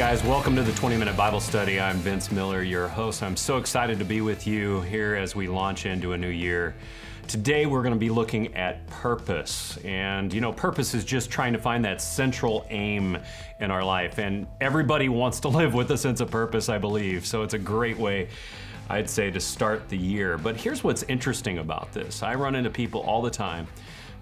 guys. Welcome to the 20 Minute Bible Study. I'm Vince Miller, your host. I'm so excited to be with you here as we launch into a new year. Today, we're going to be looking at purpose. And, you know, purpose is just trying to find that central aim in our life. And everybody wants to live with a sense of purpose, I believe. So it's a great way, I'd say, to start the year. But here's what's interesting about this I run into people all the time.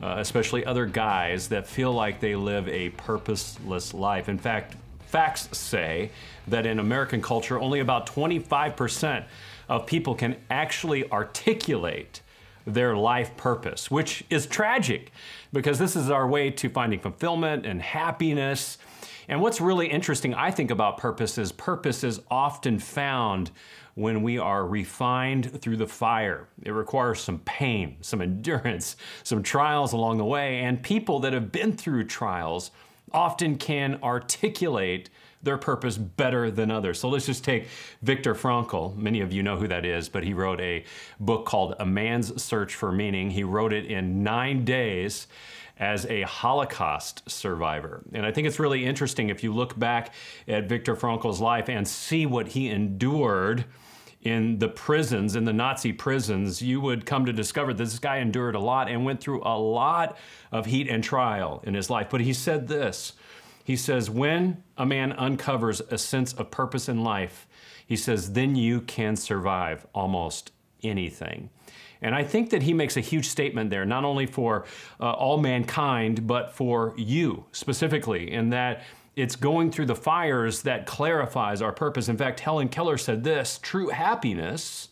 Uh, especially other guys that feel like they live a purposeless life. In fact, Facts say that in American culture, only about 25% of people can actually articulate their life purpose, which is tragic because this is our way to finding fulfillment and happiness. And what's really interesting, I think, about purpose is purpose is often found when we are refined through the fire. It requires some pain, some endurance, some trials along the way, and people that have been through trials often can articulate their purpose better than others. So let's just take Viktor Frankl. Many of you know who that is, but he wrote a book called A Man's Search for Meaning. He wrote it in nine days as a Holocaust survivor. And I think it's really interesting if you look back at Viktor Frankl's life and see what he endured in the prisons, in the Nazi prisons, you would come to discover that this guy endured a lot and went through a lot of heat and trial in his life. But he said this He says, When a man uncovers a sense of purpose in life, he says, then you can survive almost anything. And I think that he makes a huge statement there, not only for uh, all mankind, but for you specifically, in that it's going through the fires that clarifies our purpose. In fact, Helen Keller said this true happiness,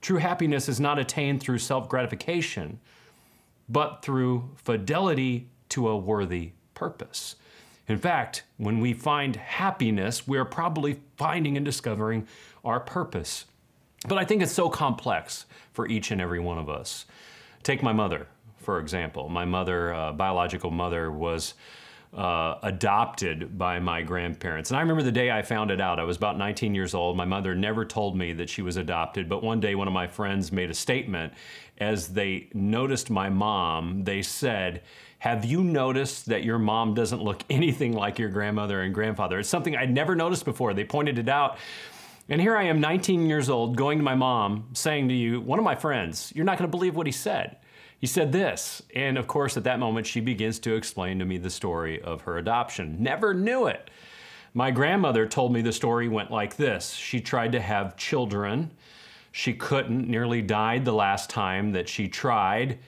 true happiness is not attained through self gratification, but through fidelity to a worthy purpose. In fact, when we find happiness, we're probably finding and discovering our purpose. But I think it's so complex for each and every one of us. Take my mother, for example. My mother, uh, biological mother, was uh, adopted by my grandparents. And I remember the day I found it out. I was about 19 years old. My mother never told me that she was adopted, but one day one of my friends made a statement. As they noticed my mom, they said, have you noticed that your mom doesn't look anything like your grandmother and grandfather? It's something I'd never noticed before. They pointed it out. And here I am, 19 years old, going to my mom, saying to you, one of my friends, you're not going to believe what he said. He said this, and of course, at that moment, she begins to explain to me the story of her adoption. Never knew it. My grandmother told me the story went like this She tried to have children. She couldn't, nearly died the last time that she tried.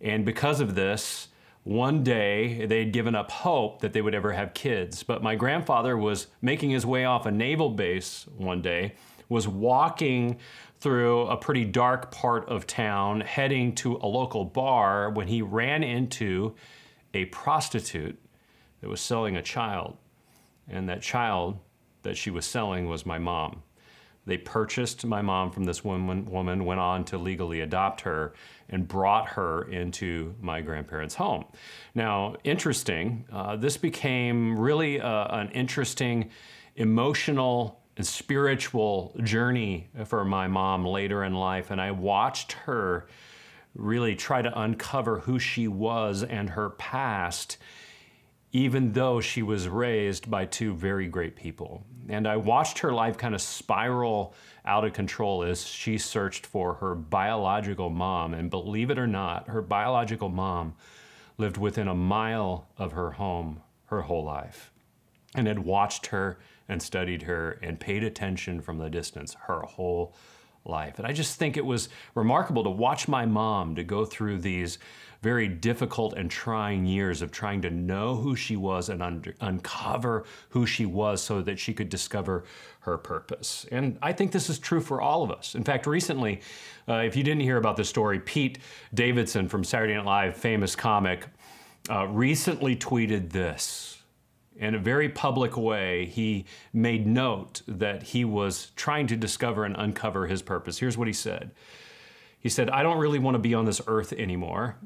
And because of this, one day they'd given up hope that they would ever have kids. But my grandfather was making his way off a naval base one day, was walking through a pretty dark part of town, heading to a local bar when he ran into a prostitute that was selling a child. And that child that she was selling was my mom. They purchased my mom from this woman, woman, went on to legally adopt her, and brought her into my grandparents' home. Now, interesting, uh, this became really uh, an interesting emotional spiritual journey for my mom later in life. And I watched her really try to uncover who she was and her past, even though she was raised by two very great people. And I watched her life kind of spiral out of control as she searched for her biological mom. And believe it or not, her biological mom lived within a mile of her home her whole life and had watched her and studied her and paid attention from the distance her whole life. And I just think it was remarkable to watch my mom to go through these very difficult and trying years of trying to know who she was and un- uncover who she was so that she could discover her purpose. And I think this is true for all of us. In fact, recently, uh, if you didn't hear about the story, Pete Davidson from Saturday Night Live, famous comic, uh, recently tweeted this in a very public way, he made note that he was trying to discover and uncover his purpose. Here's what he said He said, I don't really want to be on this earth anymore.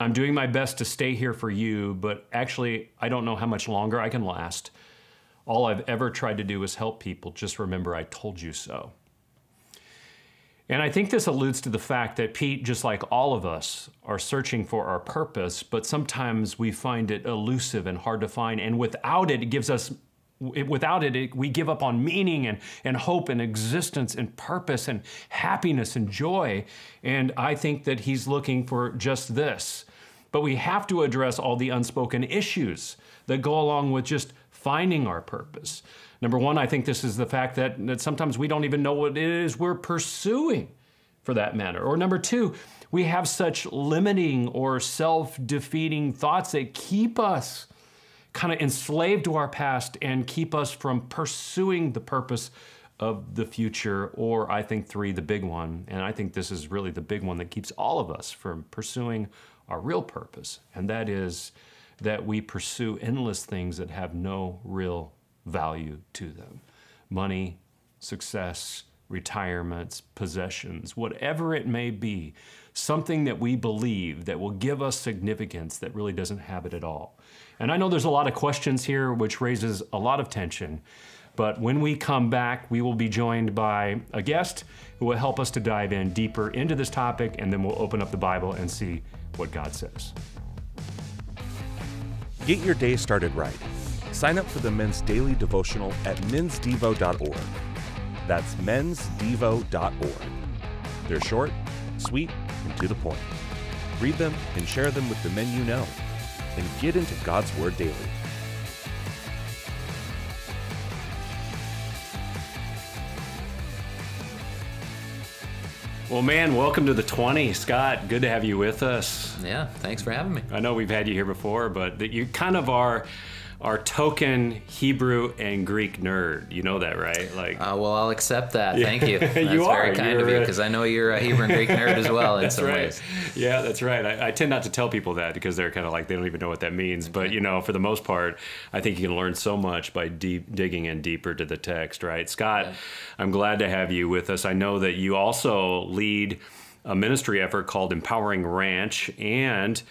I'm doing my best to stay here for you, but actually, I don't know how much longer I can last. All I've ever tried to do is help people. Just remember, I told you so. And I think this alludes to the fact that Pete, just like all of us, are searching for our purpose, but sometimes we find it elusive and hard to find. And without it, it gives us without it, it, we give up on meaning and, and hope and existence and purpose and happiness and joy. And I think that he's looking for just this. But we have to address all the unspoken issues that go along with just finding our purpose. Number one, I think this is the fact that, that sometimes we don't even know what it is we're pursuing for that matter. Or number two, we have such limiting or self defeating thoughts that keep us kind of enslaved to our past and keep us from pursuing the purpose of the future. Or I think three, the big one, and I think this is really the big one that keeps all of us from pursuing our real purpose, and that is that we pursue endless things that have no real value to them money, success, retirements, possessions, whatever it may be, something that we believe that will give us significance that really doesn't have it at all. And I know there's a lot of questions here, which raises a lot of tension. But when we come back, we will be joined by a guest who will help us to dive in deeper into this topic, and then we'll open up the Bible and see what God says. Get your day started right. Sign up for the men's daily devotional at mensdevo.org. That's mensdevo.org. They're short, sweet, and to the point. Read them and share them with the men you know. And get into God's Word daily. Well, man, welcome to the 20. Scott, good to have you with us. Yeah, thanks for having me. I know we've had you here before, but that you kind of are our token Hebrew and Greek nerd. You know that, right? Like, uh, well, I'll accept that. Yeah. Thank you. That's you very kind you're, of you because I know you're a Hebrew and Greek nerd as well in some right. ways. Yeah, that's right. I, I, tend not to tell people that because they're kind of like they don't even know what that means. Okay. But you know, for the most part, I think you can learn so much by deep digging in deeper to the text. Right, Scott? Yeah. I'm glad to have you with us. I know that you also lead a ministry effort called Empowering Ranch and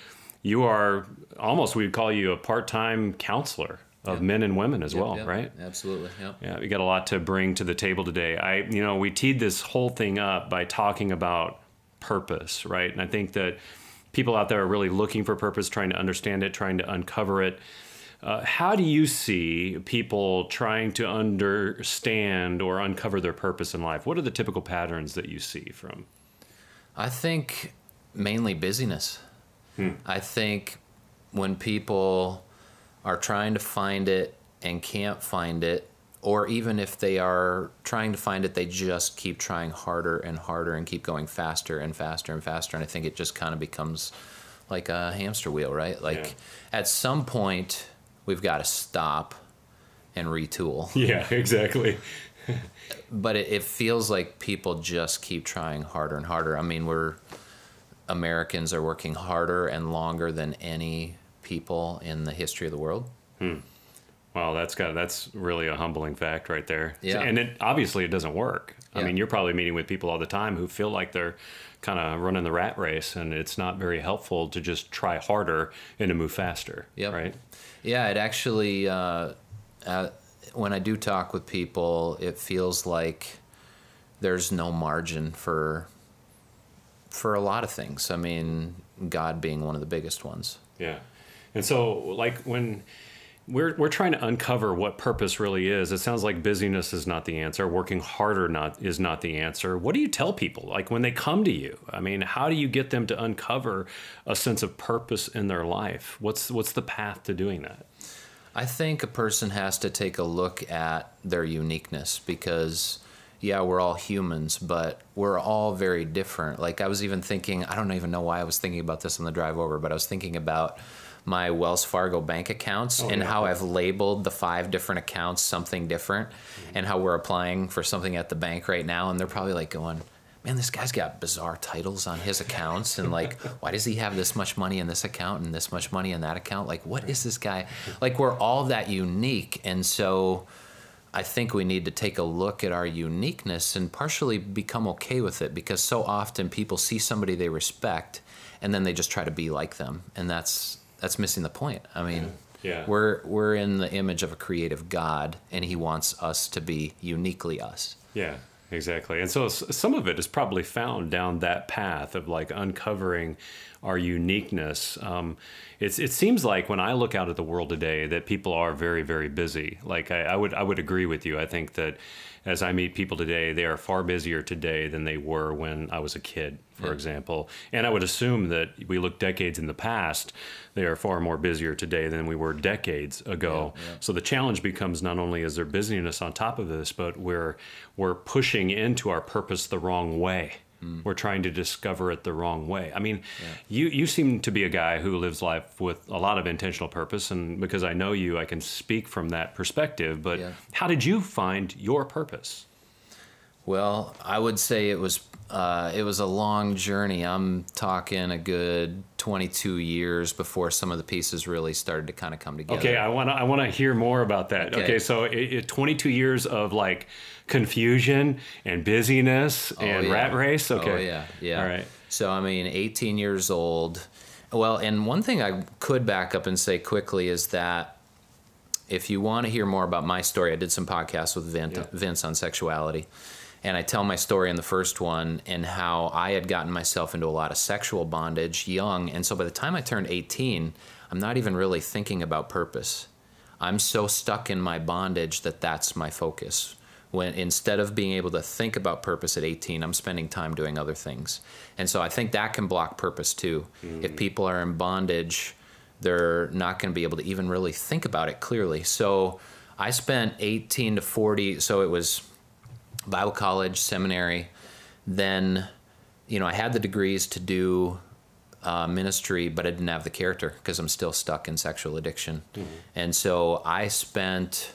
you are almost we'd call you a part-time counselor of yep. men and women as yep, well, yep. right? Absolutely. Yep. Yeah, we got a lot to bring to the table today. I, you know, we teed this whole thing up by talking about purpose, right? And I think that people out there are really looking for purpose, trying to understand it, trying to uncover it. Uh, how do you see people trying to understand or uncover their purpose in life? What are the typical patterns that you see from? I think mainly busyness. Hmm. I think when people are trying to find it and can't find it, or even if they are trying to find it, they just keep trying harder and harder and keep going faster and faster and faster. And I think it just kind of becomes like a hamster wheel, right? Like yeah. at some point, we've got to stop and retool. Yeah, exactly. but it, it, feels like people just keep trying harder and harder. I mean, we're Americans are working harder and longer than any people in the history of the world. Hmm. Well, that's got that's really a humbling fact right there. Yeah. And it obviously it doesn't work. Yeah. I mean, you're probably meeting with people all the time who feel like they're kind of running the rat race, and it's not very helpful to just try harder and to move faster. Yeah. Right. Yeah. It actually, uh, uh, when I do talk with people, it feels like there's no margin for for a lot of things. I mean, God being one of the biggest ones. Yeah. And so, like, when we're, we're trying to uncover what purpose really is, it sounds like busyness is not the answer. Working harder not is not the answer. What do you tell people? Like, when they come to you, I mean, how do you get them to uncover a sense of purpose in their life? What's, what's the path to doing that? I think a person has to take a look at their uniqueness because yeah, we're all humans, but we're all very different. Like I was even thinking, I don't even know why I was thinking about this on the drive over, but I was thinking about my Wells Fargo bank accounts oh, and yeah. how I've labeled the five different accounts something different mm-hmm. and how we're applying for something at the bank right now and they're probably like going, man, this guy's got bizarre titles on his accounts. And like, why does he have this much money in this account and this much money in that account? Like, what is this guy? Like, we're all that unique. And so I think we need to take a look at our uniqueness and partially become okay with it because so often people see somebody they respect and then they just try to be like them. And that's, that's missing the point. I mean, yeah. we're, we're in the image of a creative God and he wants us to be uniquely us. Yeah. exactly. And so some of it is probably found down that path of like uncovering our uniqueness. Um, it's, it seems like when I look out at the world today that people are very, very busy. Like I, I would, I would agree with you. I think that as I meet people today, they are far busier today than they were when I was a kid, for Yeah. example. And I would assume that we look decades in the past, they are far more busier today than we were decades ago. Yeah, yeah. So the challenge becomes not only is there busyness on top of this, but we're we're pushing into our purpose the wrong way. Mm. We're trying to discover it the wrong way. I mean, you you seem to be a guy who lives life with a lot of intentional purpose, and because I know you, I can speak from that perspective. But Yeah. how did you find your purpose? Well, I would say it was uh, it was a long journey. I'm talking a good 22 years before some of the pieces really started to kind of come together. Okay, I want to I want to hear more about that. Okay, Okay. so it, it, 22 years of like confusion and busyness Oh, and yeah. rat race. Okay, Oh yeah, yeah. All right. So I mean, 18 years old. Well, and one thing I could back up and say quickly is that if you want to hear more about my story, I did some podcasts with Vince, Yeah. Vince on sexuality. And I tell my story in the first one and how I had gotten myself into a lot of sexual bondage young. And so by the time I turned 18, I'm not even really thinking about purpose. I'm so stuck in my bondage that that's my focus. When instead of being able to think about purpose at 18, I'm spending time doing other things. And so I think that can block purpose too. Mm-hmm. If people are in bondage, they're not going to be able to even really think about it clearly. So I spent 18 to 40, so it was Bible college, seminary. Then, you know, I had the degrees to do uh, ministry, but I didn't have the character because I'm still stuck in sexual addiction. And so I spent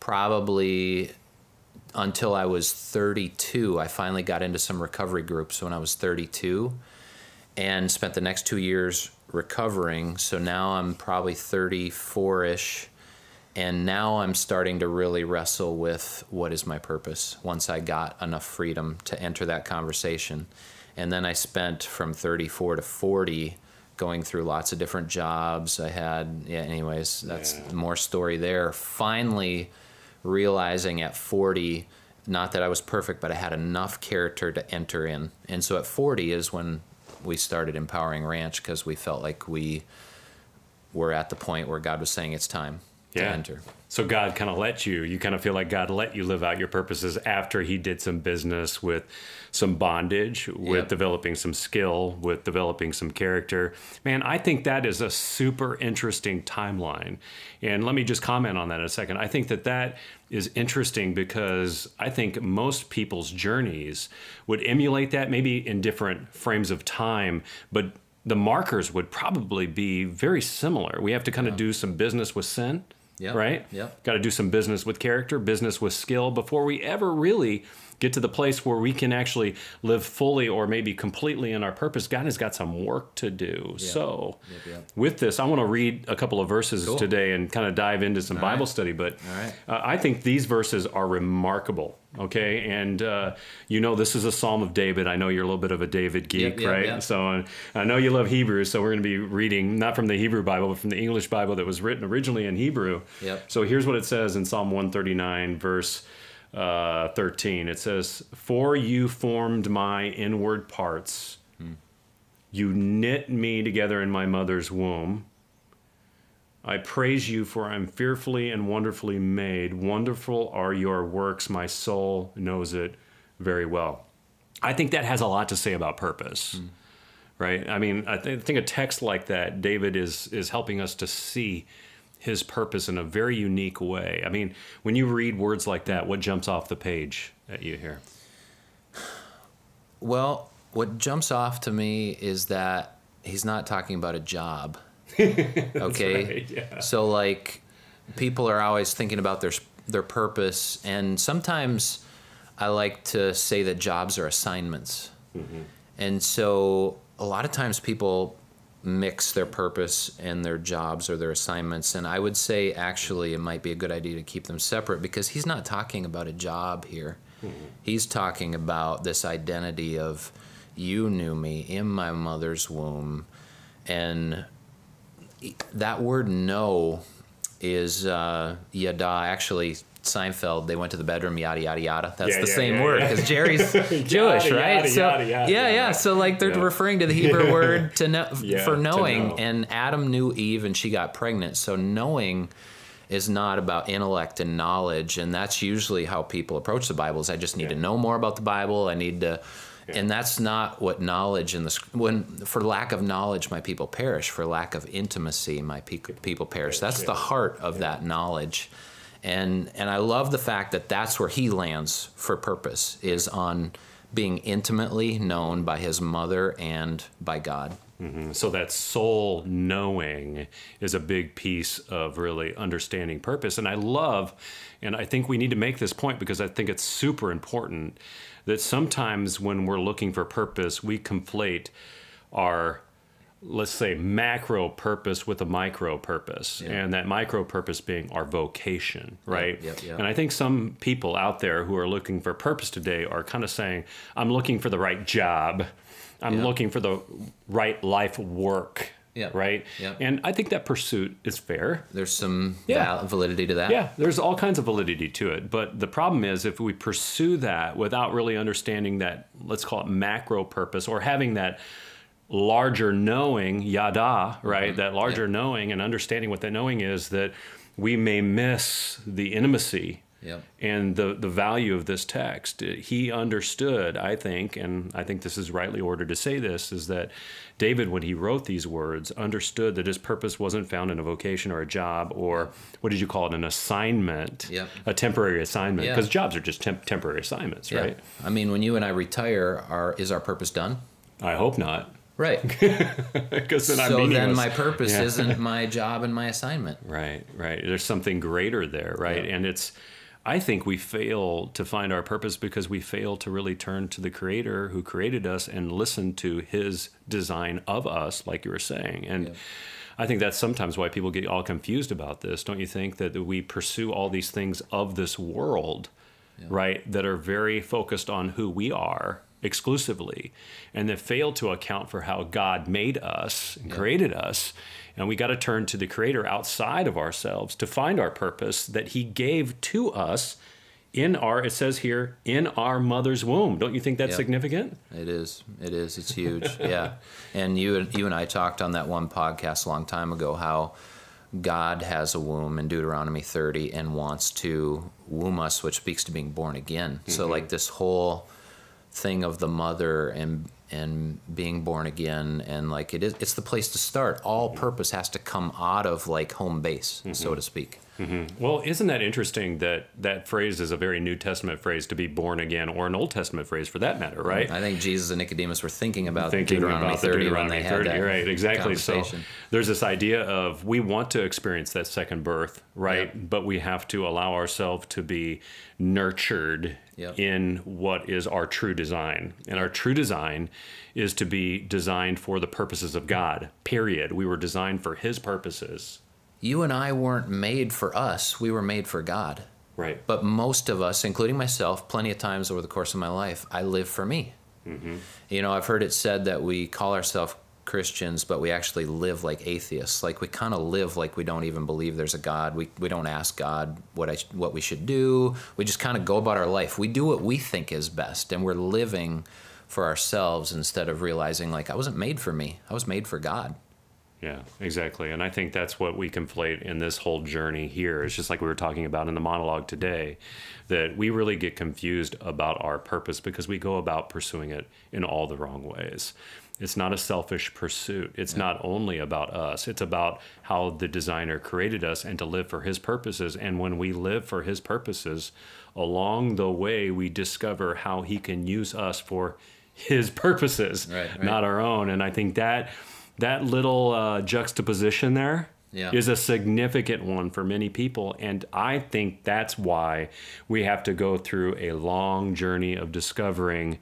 probably until I was 32. I finally got into some recovery groups when I was 32 and spent the next two years recovering. So now I'm probably 34 ish. And now I'm starting to really wrestle with what is my purpose once I got enough freedom to enter that conversation. And then I spent from 34 to 40 going through lots of different jobs. I had, yeah, anyways, that's Yeah. more story there. Finally realizing at 40, not that I was perfect, but I had enough character to enter in. And so at 40 is when we started Empowering Ranch because we felt like we were at the point where God was saying it's time to Yeah. enter. So God kind of let you. You kind of feel like God let you live out your purposes after He did some business with some bondage, with Yep. developing some skill, with developing some character. Man, I think that is a super interesting timeline. And let me just comment on that in a second. I think that that is interesting because I think most people's journeys would emulate that, maybe in different frames of time, but the markers would probably be very similar. We have to kind of do some business with sin Yep, right? yep. Got to do some business with character, business with skill before we ever really get to the place where we can actually live fully or maybe completely in our purpose. God has got some work to do. So, Yep, yep. with this, I want to read a couple of verses Cool. today and kind of dive into some Bible right. study. But All right. uh, I think these verses are remarkable. Okay, and uh, you know this is a Psalm of David. I know you're a little bit of a David geek, Yep, right? So uh, I know you love Hebrew, so we're going to be reading not from the Hebrew Bible, but from the English Bible that was written originally in Hebrew. Yep. So here's what it says in Psalm 139, verse uh, 13. It says, "For you formed my inward parts; you knit me together in my mother's womb." I praise you, for I'm fearfully and wonderfully made. Wonderful are your works. My soul knows it very well. I think that has a lot to say about purpose, right? I mean, I th- think a text like that, David is is helping us to see his purpose in a very unique way. I mean, when you read words like that, what jumps off the page at you here? Well, what jumps off to me is that he's not talking about a job. okay? right, yeah. So like people are always thinking about their their purpose and sometimes I like to say that jobs are assignments. Mm-hmm. And so a lot of times people mix their purpose and their jobs or their assignments. And I would say actually it might be a good idea to keep them separate because he's not talking about a job here. He's talking about this identity of you knew me in my mother's womb. And that word know is uh, yada. Actually Seinfeld, they went to the bedroom, yada yada yada. That's Yeah, the yeah, same yeah, word because Jerry's Jewish, Yada, right? yada, so yada, yada, yeah, yeah, yeah. So like they're referring to the Hebrew word to know for knowing, know. and Adam knew Eve, and she got pregnant. So knowing is not about intellect and knowledge, and that's usually how people approach the Bible. Is I just need to know more about the Bible. I need to. And that's not what knowledge in the when for lack of knowledge my people perish for lack of intimacy my pe- people perish. That's the heart of that knowledge, and and I love the fact that that's where he lands for purpose is on being intimately known by his mother and by God. Mm-hmm. So that soul knowing is a big piece of really understanding purpose. And I love, and I think we need to make this point because I think it's super important that sometimes when we're looking for purpose, we conflate our let's say macro purpose with a micro purpose Yeah. and that micro purpose being our vocation right yep. and i think some people out there who are looking for purpose today are kind of saying i'm looking for the right job i'm Yeah. looking for the right life work Yep, right yep. and i think that pursuit is fair There's some Yeah. validity to that. yeah, there's all kinds of validity to it. But the problem is if we pursue that without really understanding that, let's call it macro purpose or having that larger knowing, yada, right? That larger Mm-hmm. Yeah. knowing and understanding what that knowing is, that we may miss the intimacy Yep. and the, the value of this text. He understood, I think, and I think this is rightly ordered to say this, is that David, when he wrote these words, understood that his purpose wasn't found in a vocation or a job or what did you call it, an assignment, Yep. a temporary assignment, Yeah. because jobs are just temp- temporary assignments, Yeah. right? I mean, when you and I retire, our is our purpose done? I hope not, Right. because then I'm so then my purpose Yeah. isn't my job and my assignment. Right, right. There's something greater there, right? Yeah. And it's, I think we fail to find our purpose because we fail to really turn to the Creator who created us and listen to His design of us, like you were saying. And Yeah. I think that's sometimes why people get all confused about this. Don't you think that we pursue all these things of this world, right, that are very focused on who we are exclusively and that fail to account for how God made us and created us. And we got to turn to the creator outside of ourselves to find our purpose that he gave to us in our it says here in our mother's womb. Don't you think that's Yeah. significant? It is. It is. It's huge. yeah. And you and you and I talked on that one podcast a long time ago how God has a womb in Deuteronomy 30 and wants to womb us, which speaks to being born again. So Mm-hmm. like this whole thing of the mother and and being born again and like it is it's the place to start. All Mm-hmm. purpose has to come out of like home base, so to speak. Mm-hmm. Well, isn't that interesting that that phrase is a very New Testament phrase to be born again, or an Old Testament phrase for that matter, right? I think Jesus and Nicodemus were thinking about Thinking Deuteronomy about the 30 Deuteronomy when they 30, had that right? Exactly. So there's this idea of we want to experience that second birth, right? Yep. But we have to allow ourselves to be nurtured Yep. in what is our true design, and our true design is to be designed for the purposes of God. Period. We were designed for His purposes. You and I weren't made for us, we were made for God. Right. But most of us, including myself, plenty of times over the course of my life, I live for me. Mm-hmm. You know, I've heard it said that we call ourselves Christians, but we actually live like atheists. Like we kind of live like we don't even believe there's a God. We, we don't ask God what I what we should do. We just kind of go about our life. We do what we think is best, and we're living for ourselves instead of realizing like I wasn't made for me. I was made for God. Yeah, exactly. And I think that's what we conflate in this whole journey here. It's just like we were talking about in the monologue today, that we really get confused about our purpose because we go about pursuing it in all the wrong ways. It's not a selfish pursuit. It's not only about us, it's about how the designer created us and to live for his purposes. And when we live for his purposes, along the way, we discover how he can use us for his purposes, Right, right. not our own. And I think that that little uh, juxtaposition there is Yeah. a significant one for many people. And I think that's why we have to go through a long journey of discovering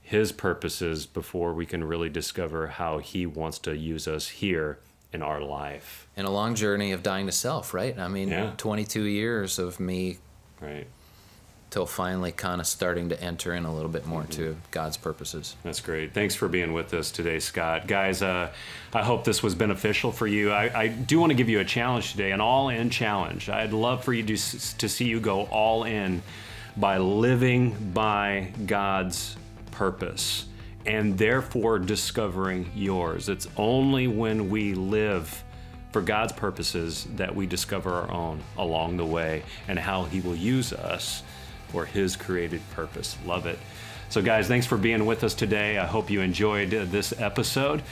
his purposes before we can really discover how he wants to use us here in our life. And a long journey of dying to self, right? I mean, Yeah. 22 years of me Right. Till finally kind of starting to enter in a little bit more to God's purposes. That's great. Thanks for being with us today, Scott. Guys, uh, I hope this was beneficial for you. I, I do want to give you a challenge today, an all in challenge. I'd love for you to, to see you go all in by living by God's purpose and therefore discovering yours. It's only when we live for God's purposes that we discover our own along the way and how He will use us for His created purpose. Love it. So, guys, thanks for being with us today. I hope you enjoyed this episode,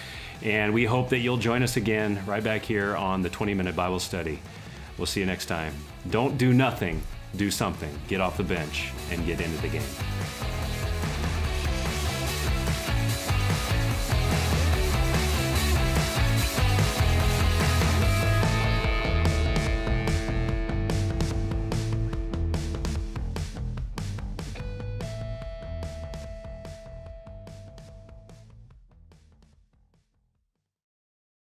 and we hope that you'll join us again right back here on the 20 Minute Bible Study. We'll see you next time. Don't do nothing, do something. Get off the bench and get into the game.